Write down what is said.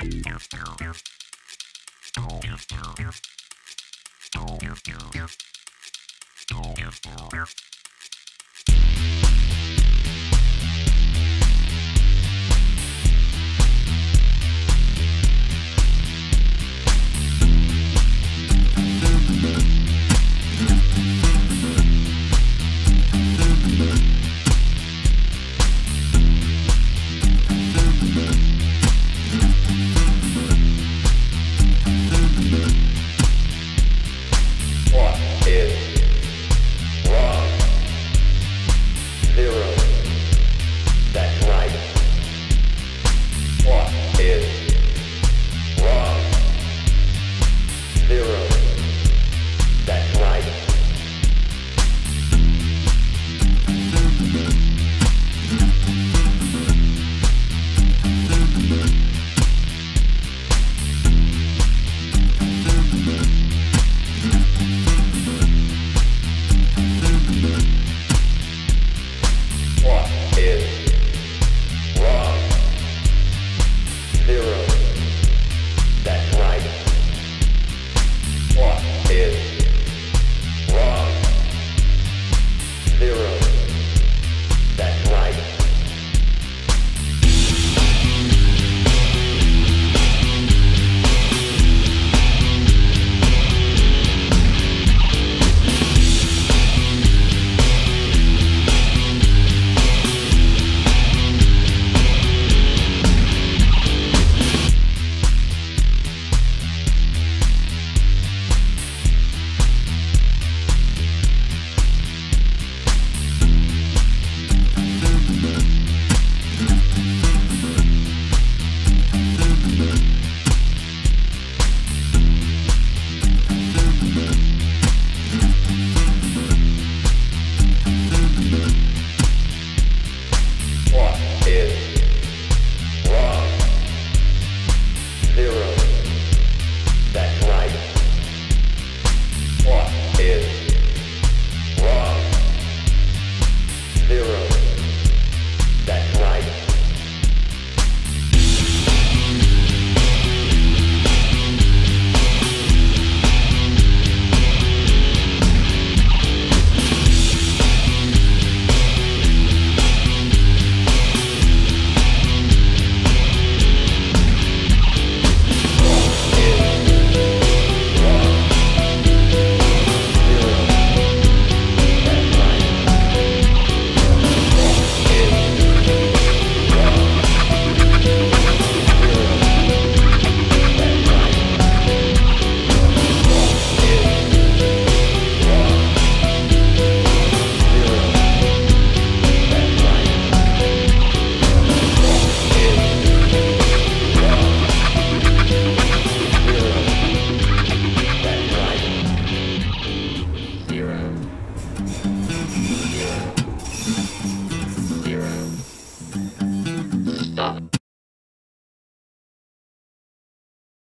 Oh,